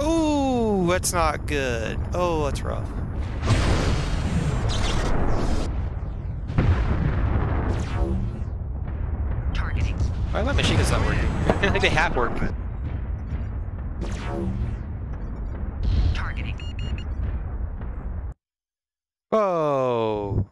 Ooh, that's not good. Oh, that's rough. Targeting. Why my machine gun's not working? I think they have work. Targeting. Oh,